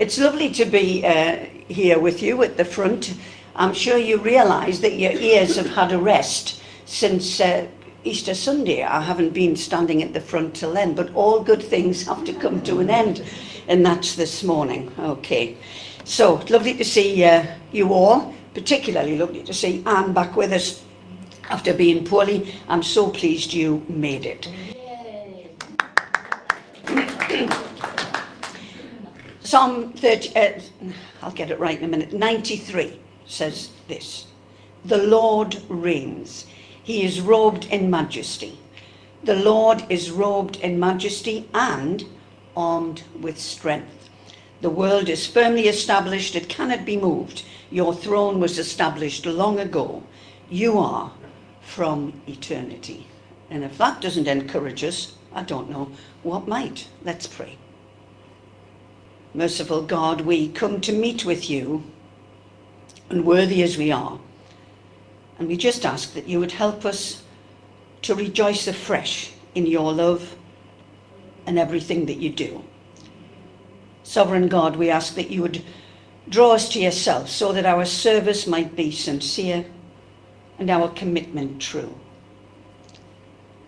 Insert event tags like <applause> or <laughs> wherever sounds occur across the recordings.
It's lovely to be uh, here with you at the front. I'm sure you realise that your ears have had a rest since uh, Easter Sunday. I haven't been standing at the front till then, but all good things have to come to an end, and that's this morning. Okay. So, lovely to see uh, you all, particularly lovely to see Anne back with us after being poorly. I'm so pleased you made it. Psalm 30, uh, I'll get it right in a minute, 93 says this The Lord reigns, he is robed in majesty. The Lord is robed in majesty and armed with strength. The world is firmly established, it cannot be moved. Your throne was established long ago. You are from eternity. And if that doesn't encourage us, I don't know what might. Let's pray. Merciful God, we come to meet with you, and worthy as we are. And we just ask that you would help us to rejoice afresh in your love and everything that you do. Sovereign God, we ask that you would draw us to yourself so that our service might be sincere and our commitment true.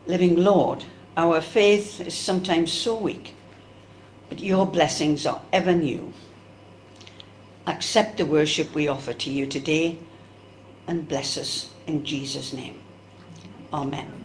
Living Lord, our faith is sometimes so weak but your blessings are ever new. Accept the worship we offer to you today and bless us in Jesus' name. Amen.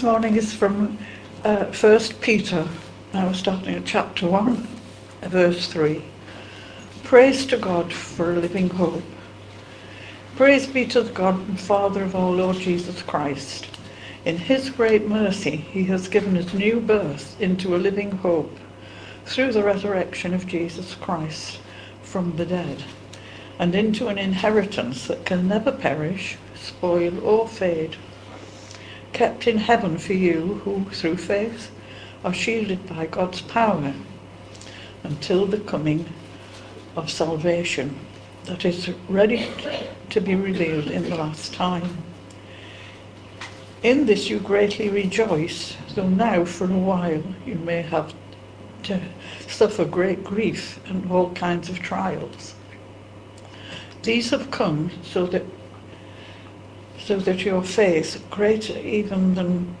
This morning is from uh, 1 Peter, now starting at chapter 1, verse 3. Praise to God for a living hope. Praise be to the God and Father of our Lord Jesus Christ. In his great mercy, he has given us new birth into a living hope through the resurrection of Jesus Christ from the dead, and into an inheritance that can never perish, spoil, or fade kept in heaven for you who, through faith, are shielded by God's power until the coming of salvation that is ready to be revealed in the last time. In this you greatly rejoice, though now for a while you may have to suffer great grief and all kinds of trials. These have come so that so that your faith, greater even than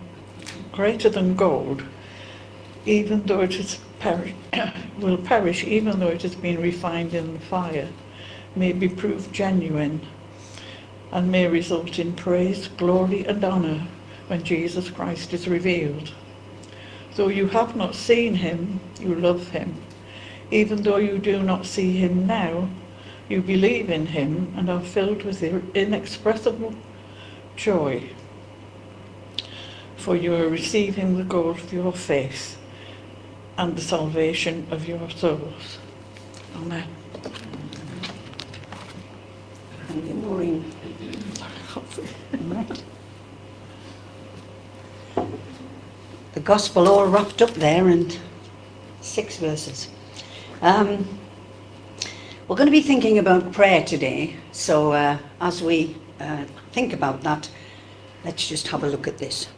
greater than gold, even though it is perish, <coughs> will perish, even though it has been refined in the fire, may be proved genuine, and may result in praise, glory, and honour when Jesus Christ is revealed. Though you have not seen him, you love him. Even though you do not see him now, you believe in him and are filled with the inexpressible joy. For you are receiving the gold of your faith and the salvation of your souls. Amen. Maureen. Right. The gospel all wrapped up there and six verses. Um, we're going to be thinking about prayer today, so uh, as we uh, think about that, let's just have a look at this.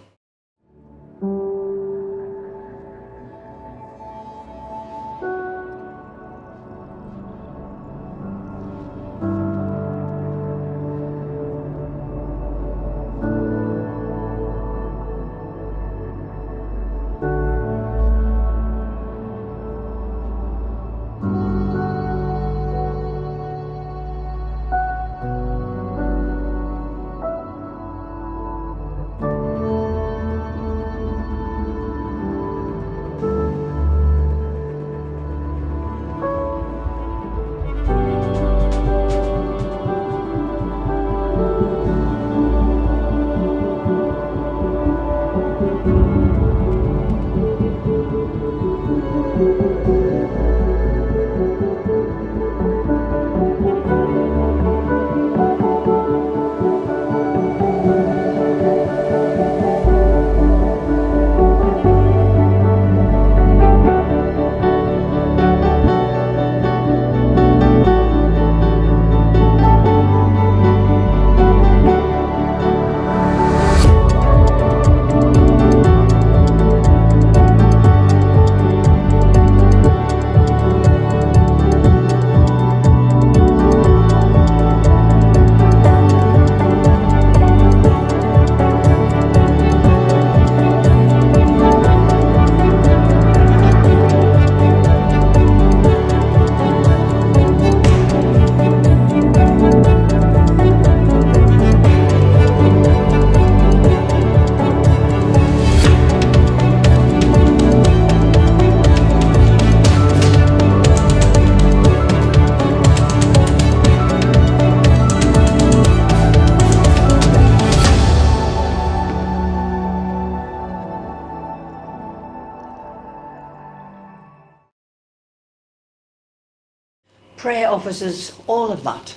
Offers all of that,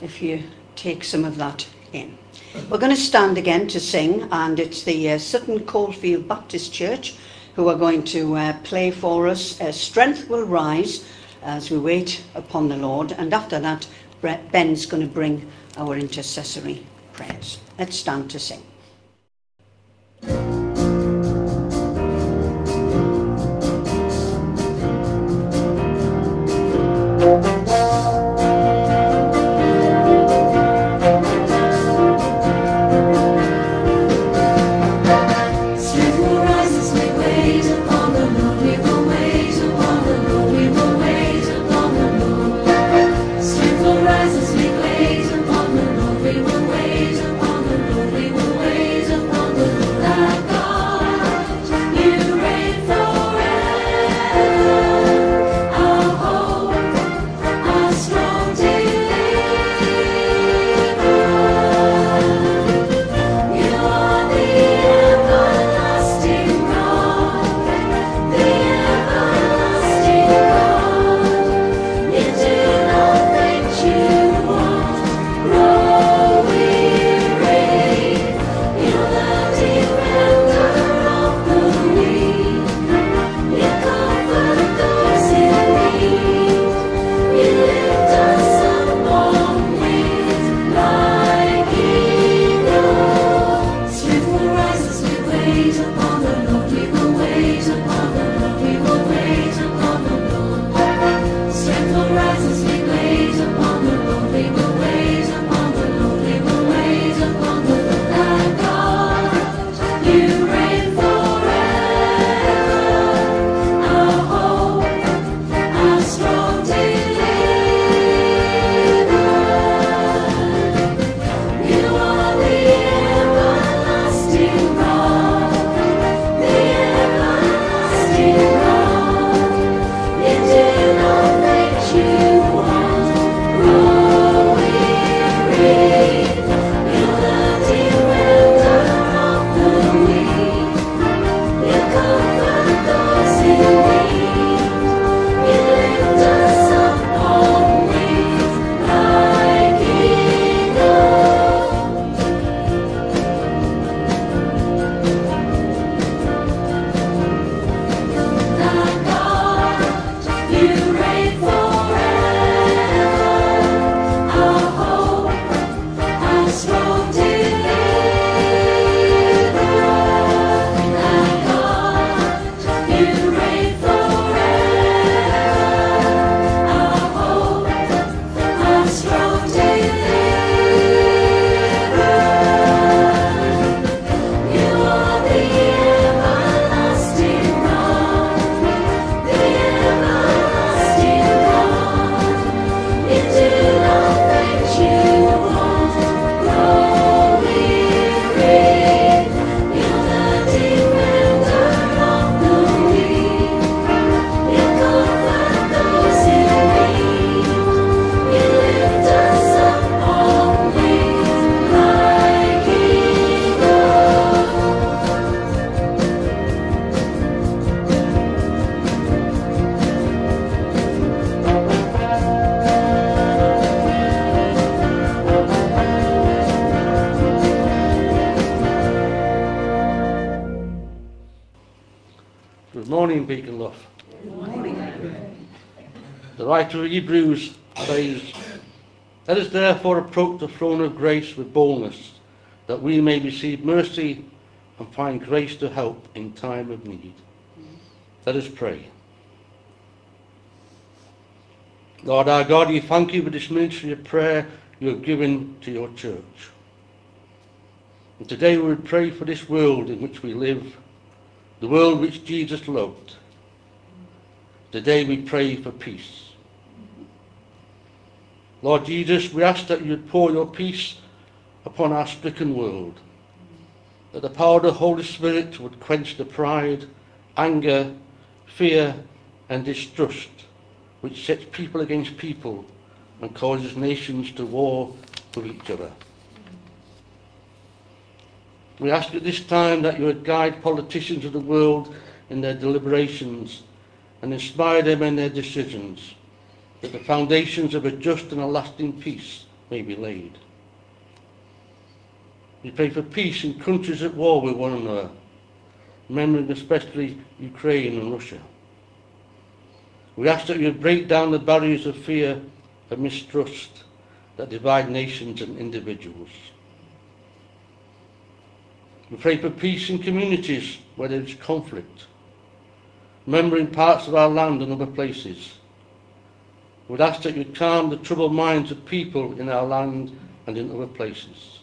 if you take some of that in. We're going to stand again to sing, and it's the uh, Sutton Coldfield Baptist Church who are going to uh, play for us. Uh, Strength will rise as we wait upon the Lord, and after that, Ben's going to bring our intercessory prayers. Let's stand to sing. Morning, Beacon Lough. The writer of Hebrews says, Let us therefore approach the throne of grace with boldness, that we may receive mercy and find grace to help in time of need. Let us pray. Lord our God, we thank you for this ministry of prayer you have given to your church. And today we pray for this world in which we live, the world which Jesus loved. Today we pray for peace. Lord Jesus, we ask that you pour your peace upon our stricken world, that the power of the Holy Spirit would quench the pride, anger, fear and distrust which sets people against people and causes nations to war with each other. We ask at this time that you would guide politicians of the world in their deliberations and inspire them in their decisions, that the foundations of a just and a lasting peace may be laid. We pray for peace in countries at war with one another, remembering especially Ukraine and Russia. We ask that you break down the barriers of fear and mistrust that divide nations and individuals. We pray for peace in communities where there is conflict, remembering parts of our land and other places. We would ask that you calm the troubled minds of people in our land and in other places.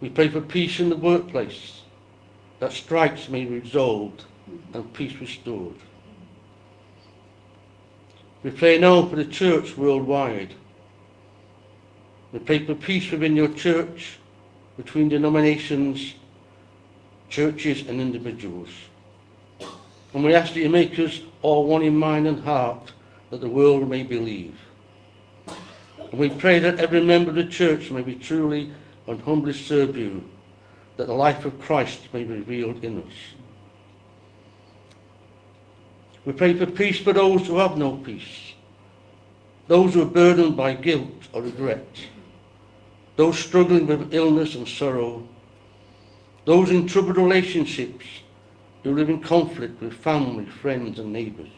We pray for peace in the workplace, that strikes may be resolved and peace restored. We pray now for the church worldwide. We pray for peace within your church between denominations, churches and individuals. And we ask that you make us all one in mind and heart that the world may believe. And we pray that every member of the church may be truly and humbly serve you, that the life of Christ may be revealed in us. We pray for peace for those who have no peace, those who are burdened by guilt or regret, those struggling with illness and sorrow, those in troubled relationships who live in conflict with family, friends and neighbours.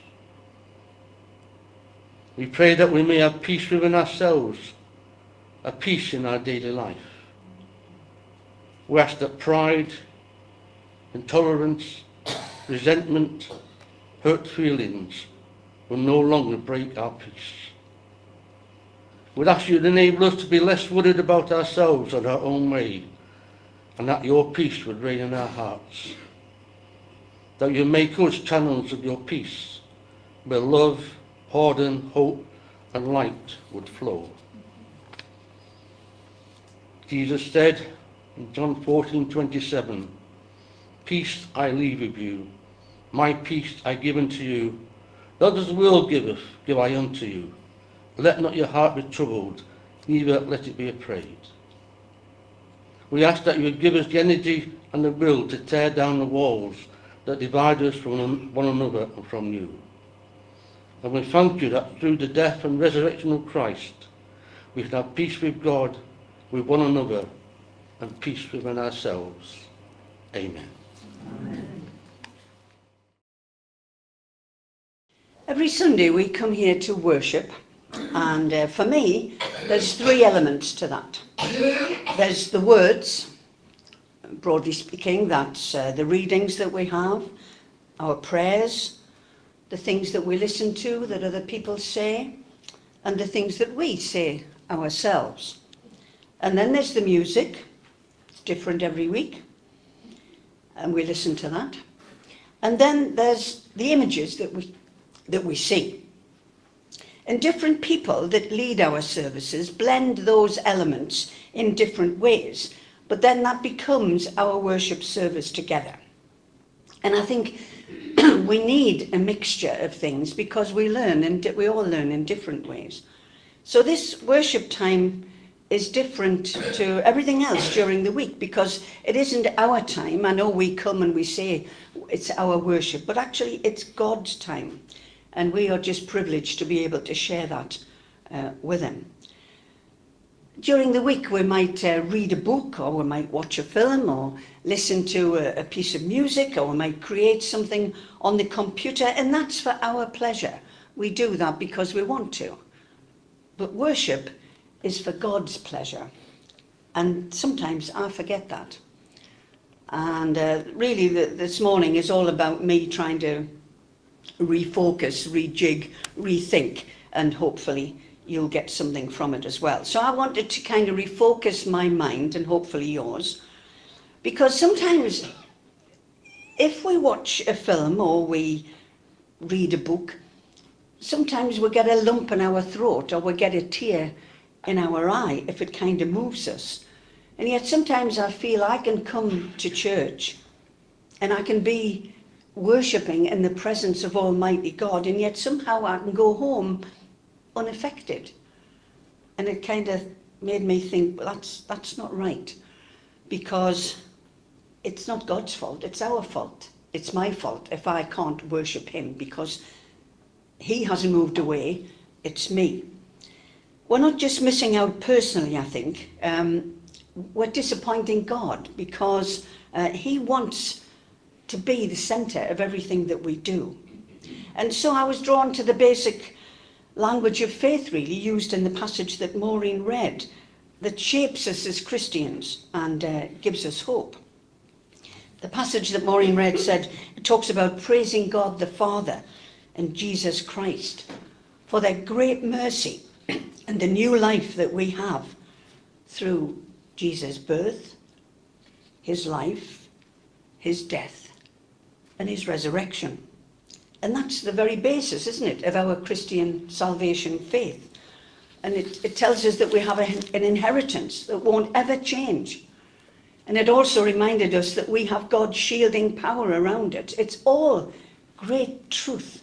We pray that we may have peace within ourselves, a peace in our daily life. We ask that pride, intolerance, resentment, hurt feelings will no longer break our peace. We'd ask you to enable us to be less worried about ourselves and our own way, and that your peace would reign in our hearts. That you make us channels of your peace, where love, pardon, hope, and light would flow. Jesus said in John 14, 27, Peace I leave with you, my peace I give unto you. Not as the world giveth, give I unto you. Let not your heart be troubled, neither let it be afraid. We ask that you would give us the energy and the will to tear down the walls that divide us from one another and from you. And we thank you that through the death and resurrection of Christ, we can have peace with God, with one another, and peace within ourselves. Amen. Amen. Every Sunday we come here to worship, and uh, for me, there's three elements to that. There's the words, broadly speaking, that's uh, the readings that we have, our prayers, the things that we listen to that other people say, and the things that we say ourselves. And then there's the music, it's different every week, and we listen to that. And then there's the images that we that we see. And different people that lead our services blend those elements in different ways, but then that becomes our worship service together. And I think <clears throat> we need a mixture of things because we learn and we all learn in different ways. So this worship time is different to everything else during the week because it isn't our time. I know we come and we say it's our worship, but actually it's God's time. And we are just privileged to be able to share that uh, with them. during the week we might uh, read a book or we might watch a film or listen to a, a piece of music or we might create something on the computer and that's for our pleasure. We do that because we want to. But worship is for God's pleasure. And sometimes I forget that. And uh, really, the, this morning is all about me trying to refocus, rejig, rethink, and hopefully you'll get something from it as well. So I wanted to kind of refocus my mind and hopefully yours, because sometimes if we watch a film or we read a book, sometimes we get a lump in our throat or we get a tear in our eye if it kind of moves us. And yet sometimes I feel I can come to church and I can be worshipping in the presence of Almighty God, and yet somehow I can go home unaffected. And it kind of made me think, well, that's, that's not right. Because it's not God's fault, it's our fault. It's my fault if I can't worship Him because He hasn't moved away, it's me. We're not just missing out personally, I think. Um, we're disappointing God because uh, He wants to be the centre of everything that we do. And so I was drawn to the basic language of faith, really, used in the passage that Maureen read, that shapes us as Christians and uh, gives us hope. The passage that Maureen read said, it talks about praising God the Father and Jesus Christ for their great mercy and the new life that we have through Jesus' birth, his life, his death, and his resurrection. And that's the very basis, isn't it, of our Christian salvation faith. And it, it tells us that we have a, an inheritance that won't ever change. And it also reminded us that we have God's shielding power around it. It's all great truth.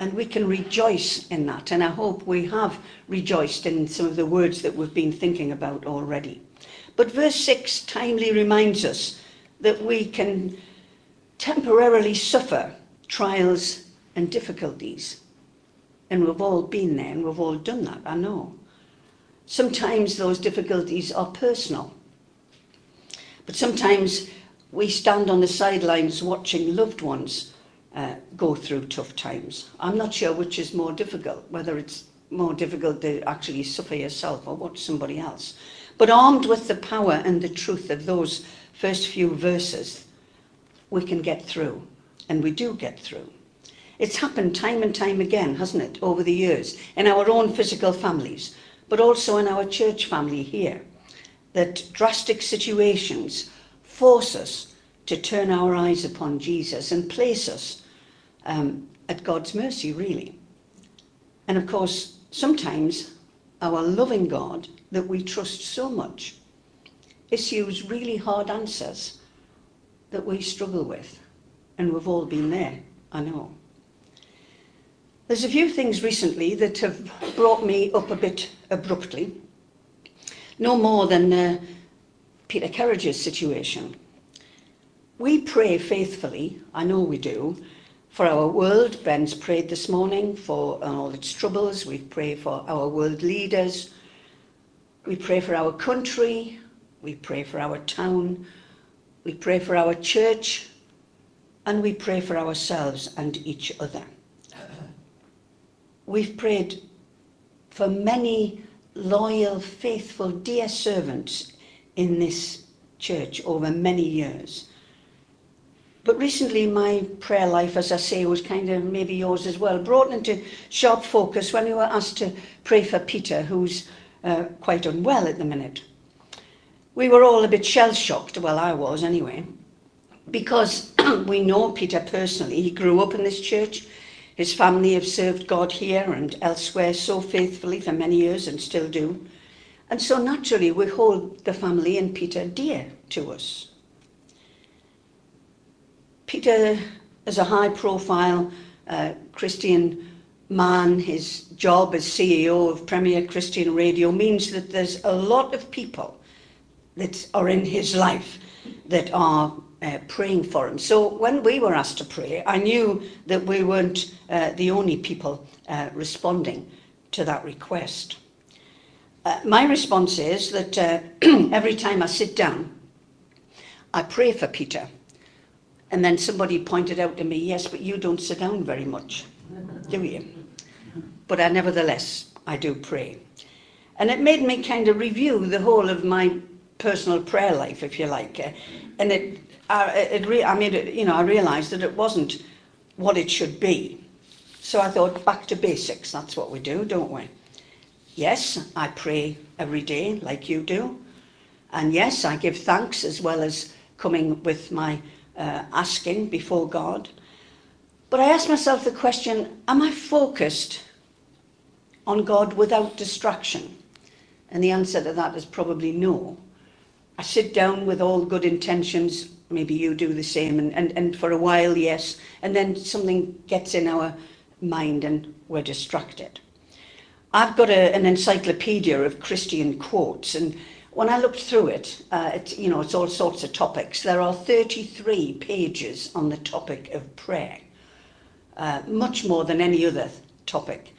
And we can rejoice in that. And I hope we have rejoiced in some of the words that we've been thinking about already. But verse 6 timely reminds us that we can temporarily suffer trials and difficulties. And we've all been there and we've all done that, I know. Sometimes those difficulties are personal. But sometimes we stand on the sidelines watching loved ones uh, go through tough times. I'm not sure which is more difficult, whether it's more difficult to actually suffer yourself or watch somebody else. But armed with the power and the truth of those first few verses, we can get through and we do get through. It's happened time and time again, hasn't it, over the years, in our own physical families, but also in our church family here, that drastic situations force us to turn our eyes upon Jesus and place us um, at God's mercy, really. And of course, sometimes our loving God that we trust so much issues really hard answers that we struggle with. And we've all been there, I know. There's a few things recently that have brought me up a bit abruptly. No more than uh, Peter Kerridge's situation. We pray faithfully, I know we do, for our world. Ben's prayed this morning for all its troubles. We pray for our world leaders. We pray for our country. We pray for our town. We pray for our church and we pray for ourselves and each other. <laughs> We've prayed for many loyal, faithful, dear servants in this church over many years. But recently, my prayer life, as I say, was kind of maybe yours as well, brought into sharp focus when we were asked to pray for Peter, who's uh, quite unwell at the minute. We were all a bit shell shocked, well, I was anyway, because <clears throat> we know Peter personally. He grew up in this church. His family have served God here and elsewhere so faithfully for many years and still do. And so naturally, we hold the family and Peter dear to us. Peter is a high profile uh, Christian man. His job as CEO of Premier Christian Radio means that there's a lot of people that are in his life that are uh, praying for him. So when we were asked to pray, I knew that we weren't uh, the only people uh, responding to that request. Uh, my response is that uh, <clears throat> every time I sit down, I pray for Peter. And then somebody pointed out to me, yes, but you don't sit down very much, do you? But I, nevertheless, I do pray. And it made me kind of review the whole of my personal prayer life, if you like. Uh, and it, I, it re- I made it, you know, I realised that it wasn't what it should be. So I thought, back to basics. That's what we do, don't we? Yes, I pray every day, like you do. And yes, I give thanks as well as coming with my uh, asking before God. But I ask myself the question Am I focused on God without distraction? And the answer to that is probably no. I sit down with all good intentions, maybe you do the same, and, and, and for a while, yes, and then something gets in our mind and we're distracted. I've got a, an encyclopedia of Christian quotes, and when I looked through it, uh, you know, it's all sorts of topics. There are 33 pages on the topic of prayer, uh, much more than any other topic.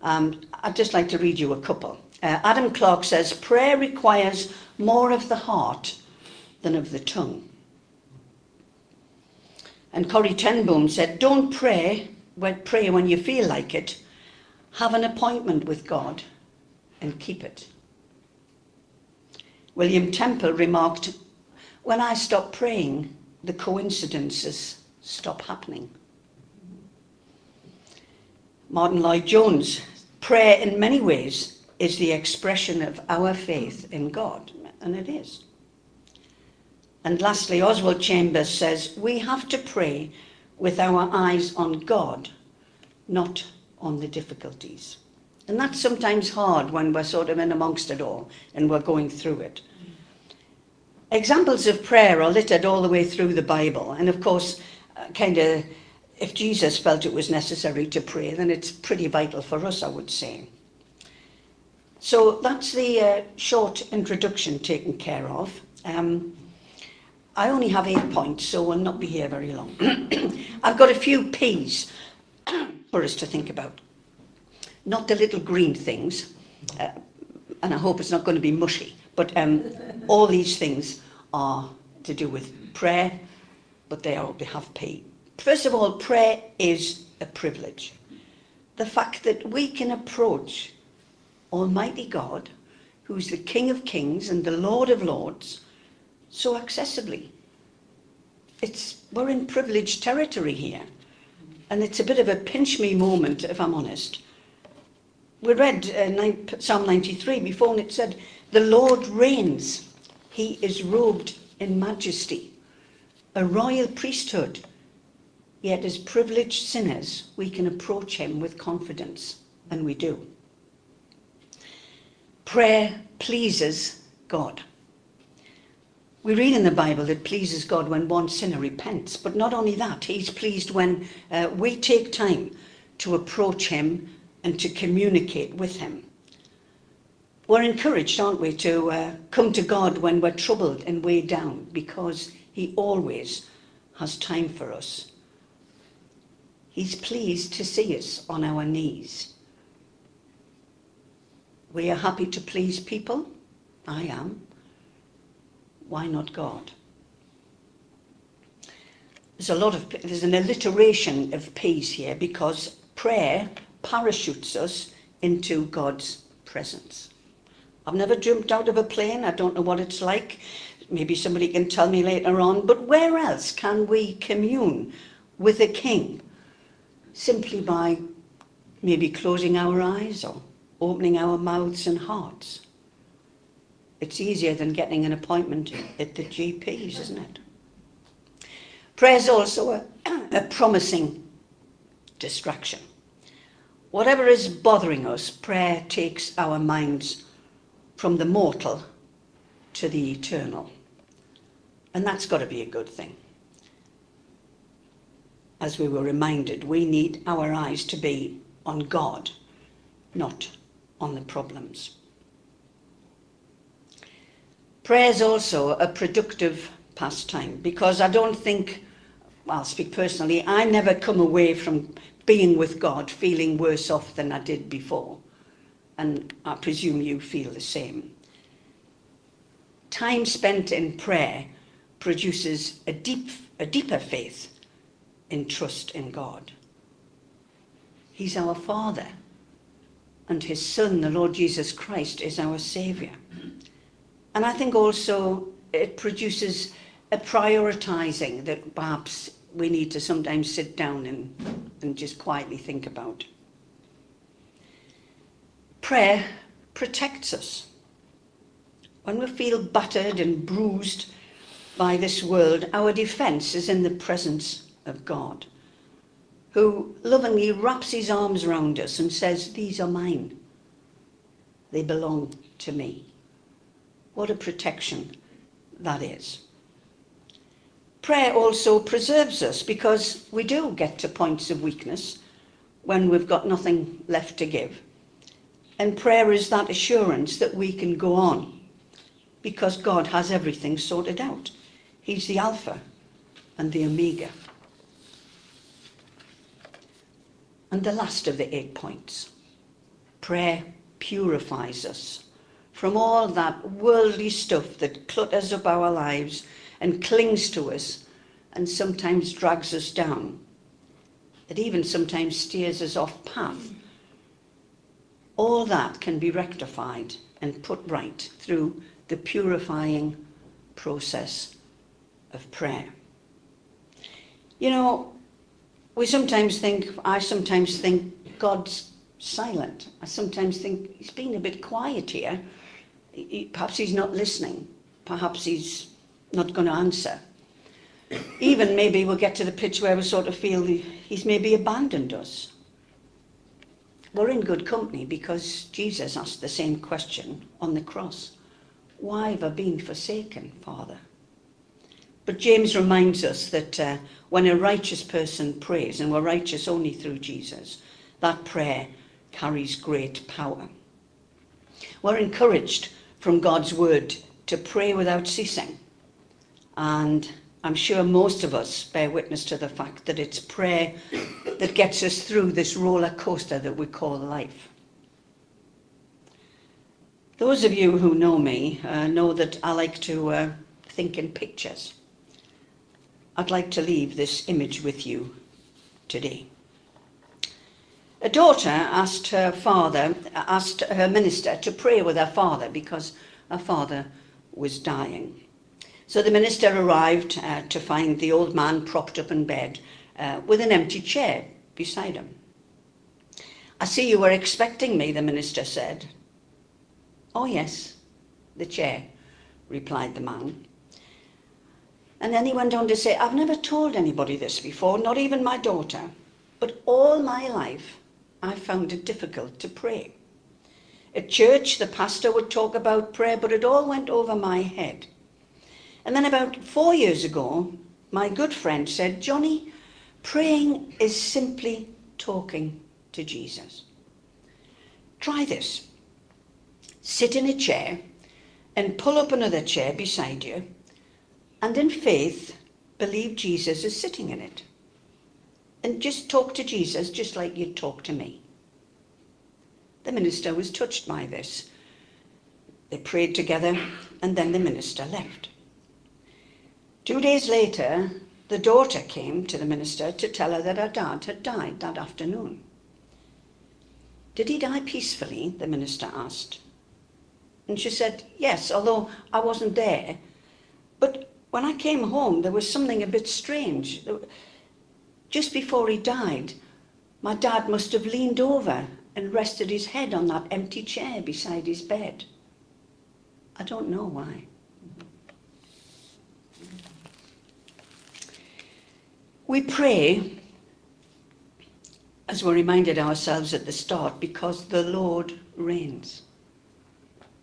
Um, I'd just like to read you a couple. Uh, Adam Clarke says, prayer requires more of the heart than of the tongue. And Corrie ten Boom said, don't pray when, pray when you feel like it. Have an appointment with God and keep it. William Temple remarked, When I stop praying, the coincidences stop happening. Martyn Lloyd-Jones, prayer in many ways is the expression of our faith in God, and it is. And lastly, Oswald Chambers says, We have to pray with our eyes on God, not on the difficulties. And that's sometimes hard when we're sort of in amongst it all and we're going through it. Examples of prayer are littered all the way through the Bible. And of course, uh, kind of, if Jesus felt it was necessary to pray, then it's pretty vital for us, I would say. So that's the uh, short introduction taken care of. Um, I only have eight points, so I'll not be here very long. <clears throat> I've got a few P's <clears throat> for us to think about not the little green things, uh, and I hope it's not going to be mushy, but um, all these things are to do with prayer, but they all have P. First of all, prayer is a privilege. The fact that we can approach Almighty God, who's the King of Kings and the Lord of Lords, so accessibly. It's, we're in privileged territory here. And it's a bit of a pinch me moment, if I'm honest we read uh, Psalm 93 before and it said, The Lord reigns. He is robed in majesty, a royal priesthood. Yet as privileged sinners, we can approach him with confidence, and we do. Prayer pleases God. We read in the Bible it pleases God when one sinner repents, but not only that, he's pleased when uh, we take time to approach him and to communicate with him. We're encouraged, aren't we, to uh, come to God when we're troubled and weighed down because he always has time for us. He's pleased to see us on our knees. We are happy to please people. I am. Why not God? There's a lot of, there's an alliteration of peace here because prayer parachutes us into God's presence. I've never jumped out of a plane. I don't know what it's like. Maybe somebody can tell me later on. But where else can we commune with a king? Simply by maybe closing our eyes or opening our mouths and hearts. It's easier than getting an appointment at the GPs, isn't it? Prayer is also a, <coughs> a promising distraction. Whatever is bothering us, prayer takes our minds from the mortal to the eternal. And that's got to be a good thing. As we were reminded, we need our eyes to be on God, not on the problems. Prayer is also a productive pastime because I don't think, well, I'll speak personally, I never come away from being with God, feeling worse off than I did before. and I presume you feel the same. Time spent in prayer produces a, deep, a deeper faith in trust in God. He's our Father, and His Son, the Lord Jesus Christ, is our Saviour. And I think also it produces a prioritising that perhaps we need to sometimes sit down and, and just quietly think about. Prayer protects us. When we feel battered and bruised by this world, our defence is in the presence of God, who lovingly wraps his arms around us and says, These are mine. They belong to me. What a protection that is. Prayer also preserves us because we do get to points of weakness when we've got nothing left to give. And prayer is that assurance that we can go on because God has everything sorted out. He's the Alpha and the Omega. And the last of the eight points prayer purifies us from all that worldly stuff that clutters up our lives and clings to us and sometimes drags us down. It even sometimes steers us off path. All that can be rectified and put right through the purifying process of prayer. You know, we sometimes think, I sometimes think God's silent. I sometimes think he's been a bit quiet here. Perhaps he's not listening. Perhaps he's not going to answer. Even maybe we'll get to the pitch where we sort of feel he's maybe abandoned us. We're in good company because Jesus asked the same question on the cross. Why have I been forsaken, Father? But James reminds us that uh, when a righteous person prays, and we're righteous only through Jesus, that prayer carries great power. We're encouraged from God's word to pray without ceasing. And I'm sure most of us bear witness to the fact that it's prayer that gets us through this roller coaster that we call life. Those of you who know me uh, know that I like to uh, think in pictures. I'd like to leave this image with you today. A daughter asked her father, asked her minister to pray with her father because her father was dying. So the minister arrived uh, to find the old man propped up in bed uh, with an empty chair beside him. I see you were expecting me, the minister said. Oh, yes, the chair, replied the man. And then he went on to say, I've never told anybody this before, not even my daughter, but all my life I found it difficult to pray. At church, the pastor would talk about prayer, but it all went over my head. And then about four years ago, my good friend said, Johnny, praying is simply talking to Jesus. Try this. Sit in a chair and pull up another chair beside you, and in faith, believe Jesus is sitting in it. And just talk to Jesus just like you'd talk to me. The minister was touched by this. They prayed together, and then the minister left. Two days later, the daughter came to the minister to tell her that her dad had died that afternoon. Did he die peacefully? the minister asked. And she said, Yes, although I wasn't there. But when I came home, there was something a bit strange. Just before he died, my dad must have leaned over and rested his head on that empty chair beside his bed. I don't know why. We pray, as we reminded ourselves at the start, because the Lord reigns.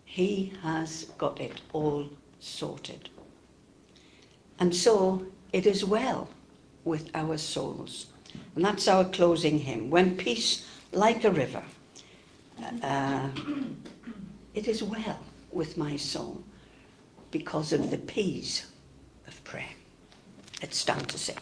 He has got it all sorted. And so it is well with our souls. And that's our closing hymn. When peace like a river, uh, it is well with my soul because of the peace of prayer. It's time to sing.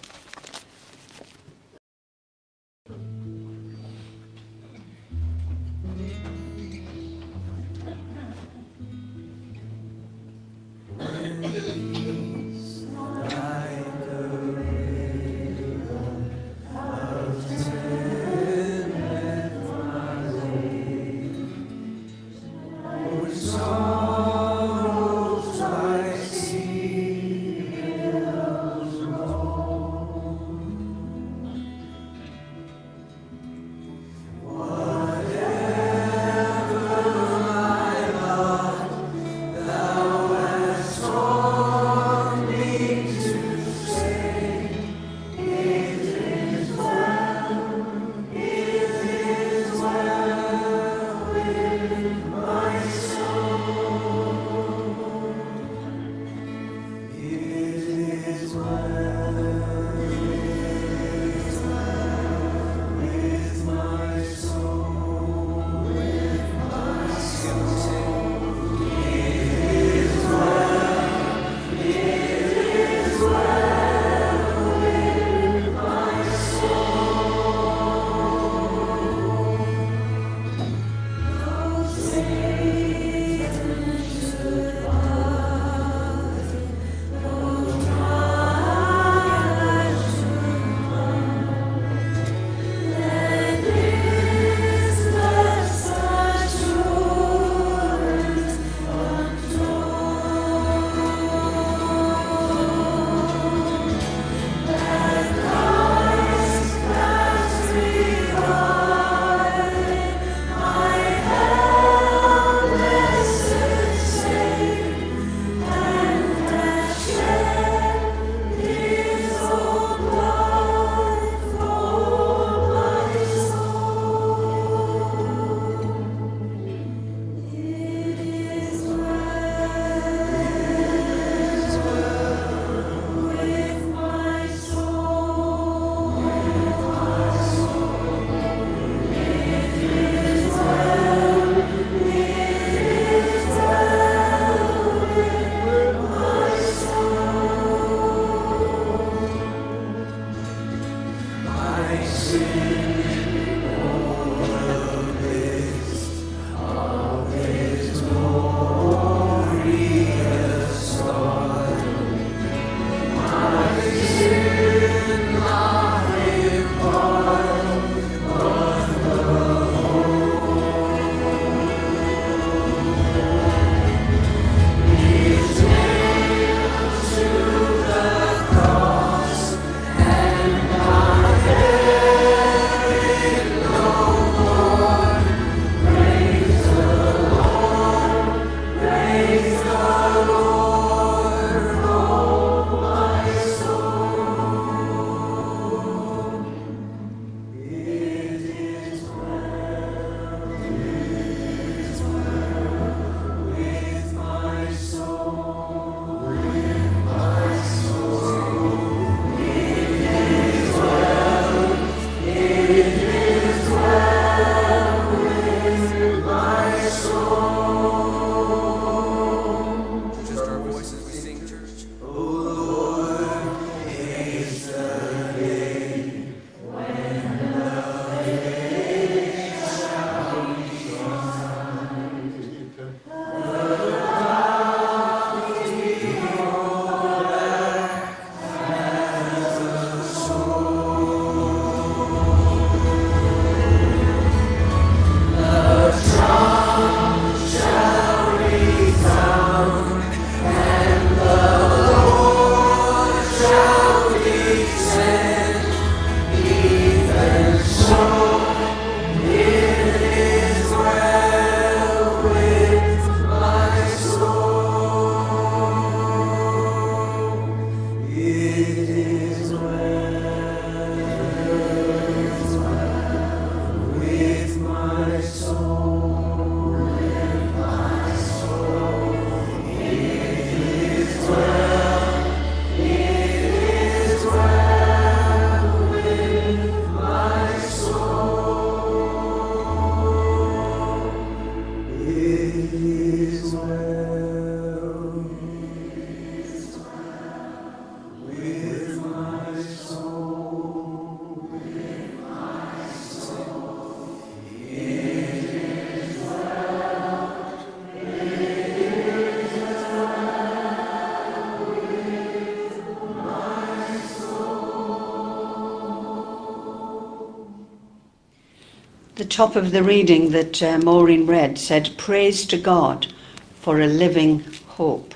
Top of the reading that uh, Maureen read said, Praise to God for a living hope.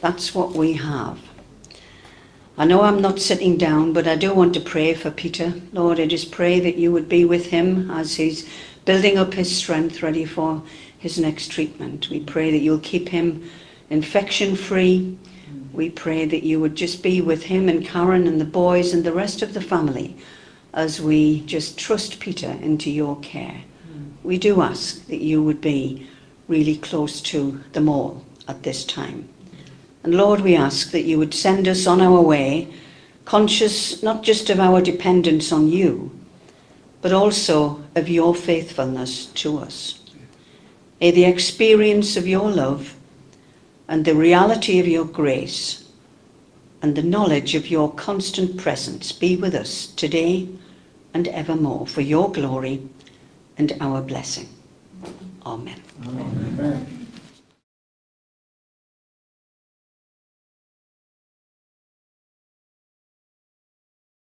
That's what we have. I know I'm not sitting down, but I do want to pray for Peter. Lord, I just pray that you would be with him as he's building up his strength, ready for his next treatment. We pray that you'll keep him infection free. We pray that you would just be with him and Karen and the boys and the rest of the family as we just trust Peter into your care. Hmm. We do ask that you would be really close to them all at this time. And Lord, we ask that you would send us on our way, conscious not just of our dependence on you, but also of your faithfulness to us. May the experience of your love and the reality of your grace and the knowledge of your constant presence be with us today and evermore for your glory and our blessing. Amen. Amen.